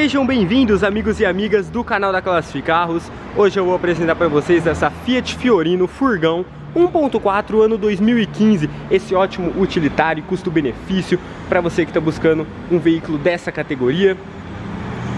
Sejam bem-vindos amigos e amigas do canal da Classific Carros. Hoje eu vou apresentar para vocês essa Fiat Fiorino Furgão 1.4 ano 2015 Esse ótimo utilitário custo-benefício para você que está buscando um veículo dessa categoria.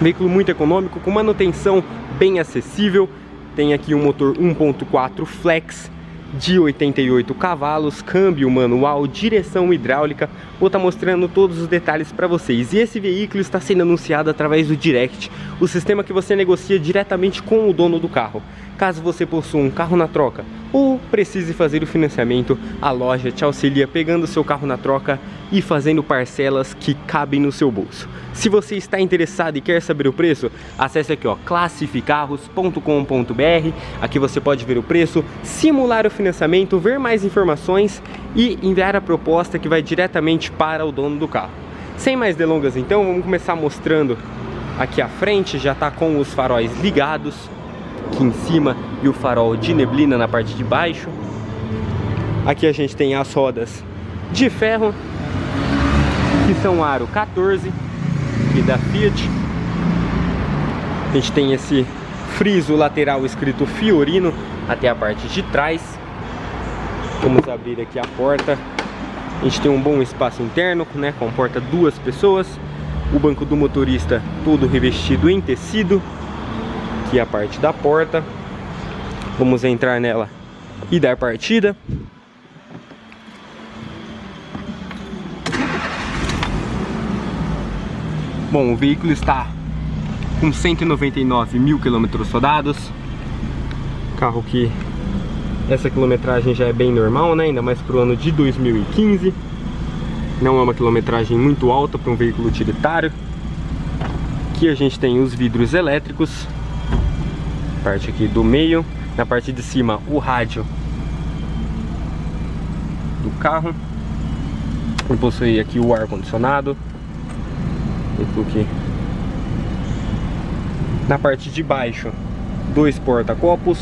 Veículo muito econômico, com manutenção bem acessível. Tem aqui um motor 1.4 flex de 88 cavalos, câmbio manual, direção hidráulica. Vou estar tá mostrando todos os detalhes para vocês. E esse veículo está sendo anunciado através do Direct, o sistema que você negocia diretamente com o dono do carro. Caso você possua um carro na troca ou precise fazer o financiamento, a loja te auxilia pegando seu carro na troca e fazendo parcelas que cabem no seu bolso. Se você está interessado e quer saber o preço, acesse aqui ó, classificarros.com.br. Aqui você pode ver o preço, simular o financiamento, ver mais informações e enviar a proposta que vai diretamente para o dono do carro. Sem mais delongas então, vamos começar mostrando aqui à frente, já está com os faróis ligados aqui em cima e o farol de neblina na parte de baixo. Aqui a gente tem as rodas de ferro, que são aro 14 e da Fiat. A gente tem esse friso lateral escrito Fiorino até a parte de trás. Vamos abrir aqui a porta. A gente tem um bom espaço interno, né? Comporta duas pessoas. O banco do motorista todo revestido em tecido aqui a parte da porta. Vamos entrar nela e dar partida. Bom, o veículo está com 199 mil quilômetros rodados. Carro que essa quilometragem já é bem normal, né? Ainda mais para o ano de 2015. Não é uma quilometragem muito alta para um veículo utilitário. Aqui a gente tem os vidros elétricos parte aqui do meio. Na parte de cima, o rádio do carro. Ele possui aqui o ar-condicionado. aqui. Na parte de baixo, dois porta-copos.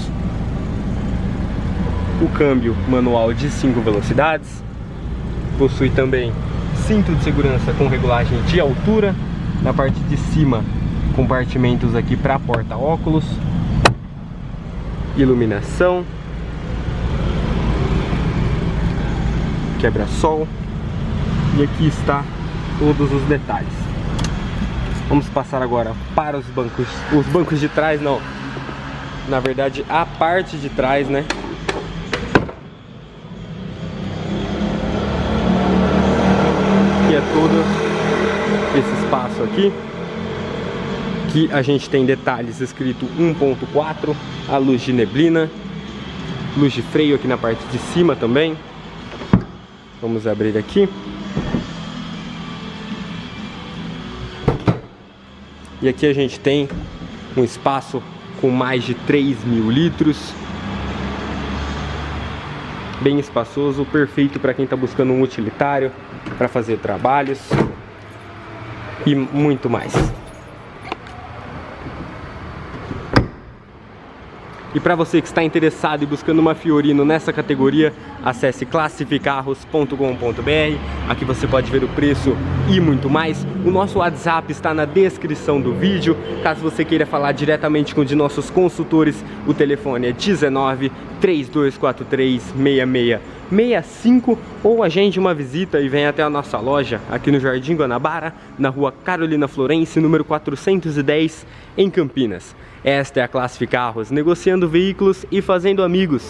O câmbio manual de 5 velocidades. Possui também cinto de segurança com regulagem de altura. Na parte de cima, compartimentos aqui para porta-óculos iluminação, quebra-sol e aqui está todos os detalhes. Vamos passar agora para os bancos, os bancos de trás não, na verdade a parte de trás, né? Que é todo esse espaço aqui. Aqui a gente tem detalhes escrito 1.4, a luz de neblina, luz de freio aqui na parte de cima também. Vamos abrir aqui. E aqui a gente tem um espaço com mais de 3 mil litros. Bem espaçoso, perfeito para quem está buscando um utilitário, para fazer trabalhos e muito mais. E para você que está interessado e buscando uma Fiorino nessa categoria, acesse classificarros.com.br. Aqui você pode ver o preço e muito mais. O nosso WhatsApp está na descrição do vídeo. Caso você queira falar diretamente com um de nossos consultores, o telefone é 19 3243 6665 ou agende uma visita e venha até a nossa loja aqui no Jardim Guanabara, na rua Carolina Florense, número 410, em Campinas. Esta é a Classificarros, negociando veículos e fazendo amigos.